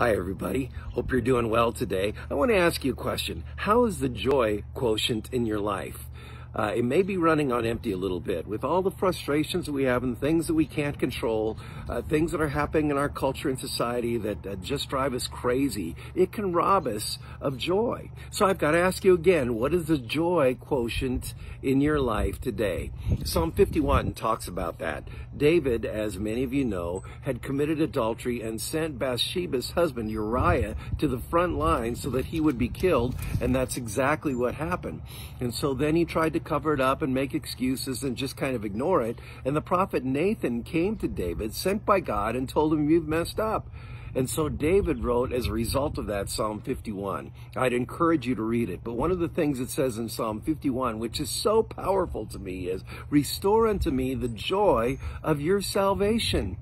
Hi, everybody. Hope you're doing well today. I want to ask you a question. How is the joy quotient in your life? Uh, it may be running on empty a little bit with all the frustrations that we have and things that we can't control, uh, things that are happening in our culture and society that uh, just drive us crazy. It can rob us of joy. So I've got to ask you again, what is the joy quotient in your life today? Psalm 51 talks about that. David, as many of you know, had committed adultery and sent Bathsheba's husband Uriah to the front line so that he would be killed, and that's exactly what happened. And so then he tried to to cover it up and make excuses and just kind of ignore it. And the prophet Nathan came to David, sent by God, and told him, You've messed up. And so David wrote as a result of that Psalm 51. I'd encourage you to read it. But one of the things it says in Psalm 51, which is so powerful to me, is Restore unto me the joy of your salvation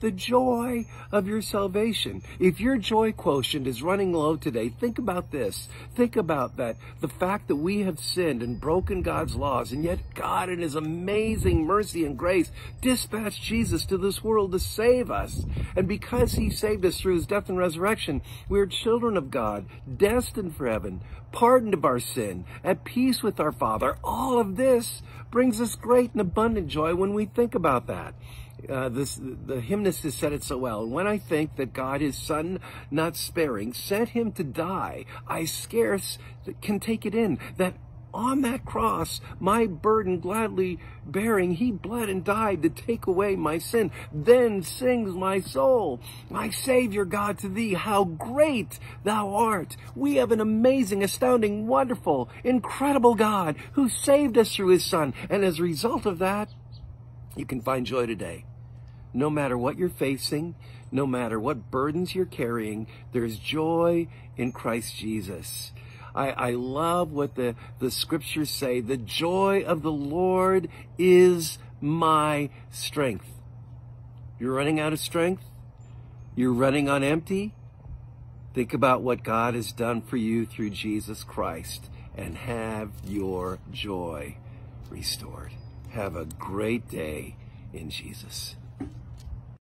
the joy of your salvation. If your joy quotient is running low today, think about this. Think about that. The fact that we have sinned and broken God's laws, and yet God in his amazing mercy and grace dispatched Jesus to this world to save us. And because he saved us through his death and resurrection, we are children of God, destined for heaven, pardoned of our sin, at peace with our Father. All of this brings us great and abundant joy when we think about that. Uh, this, the hymnist has said it so well. When I think that God, his son, not sparing, sent him to die, I scarce can take it in that on that cross, my burden gladly bearing, he bled and died to take away my sin. Then sings my soul, my Savior God to thee, how great thou art. We have an amazing, astounding, wonderful, incredible God who saved us through his son. And as a result of that, you can find joy today. No matter what you're facing, no matter what burdens you're carrying, there's joy in Christ Jesus. I, I love what the, the scriptures say. The joy of the Lord is my strength. You're running out of strength? You're running on empty? Think about what God has done for you through Jesus Christ and have your joy restored. Have a great day in Jesus.